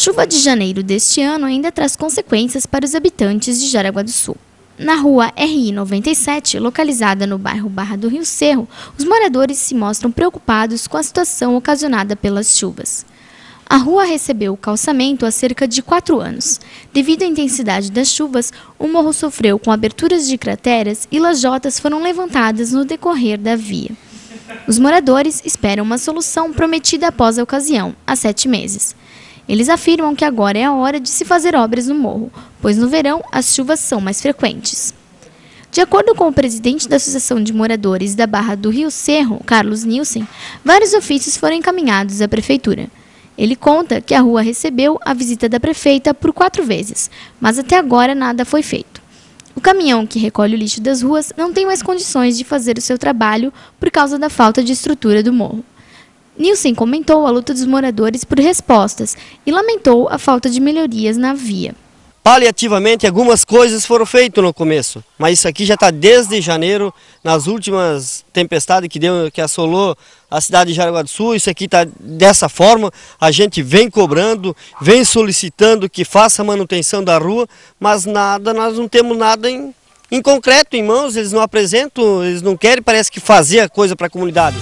chuva de janeiro deste ano ainda traz consequências para os habitantes de Jaraguá do Sul. Na rua RI 97, localizada no bairro Barra do Rio Cerro, os moradores se mostram preocupados com a situação ocasionada pelas chuvas. A rua recebeu o calçamento há cerca de quatro anos. Devido à intensidade das chuvas, o morro sofreu com aberturas de crateras e lajotas foram levantadas no decorrer da via. Os moradores esperam uma solução prometida após a ocasião, há sete meses. Eles afirmam que agora é a hora de se fazer obras no morro, pois no verão as chuvas são mais frequentes. De acordo com o presidente da Associação de Moradores da Barra do Rio Cerro, Carlos Nielsen, vários ofícios foram encaminhados à prefeitura. Ele conta que a rua recebeu a visita da prefeita por quatro vezes, mas até agora nada foi feito. O caminhão que recolhe o lixo das ruas não tem mais condições de fazer o seu trabalho por causa da falta de estrutura do morro. Nielsen comentou a luta dos moradores por respostas e lamentou a falta de melhorias na via. Paliativamente, algumas coisas foram feitas no começo, mas isso aqui já está desde janeiro, nas últimas tempestades que, deu, que assolou a cidade de Jaraguá do Sul, isso aqui está dessa forma, a gente vem cobrando, vem solicitando que faça manutenção da rua, mas nada, nós não temos nada em, em concreto em mãos, eles não apresentam, eles não querem, parece que fazer a coisa para a comunidade.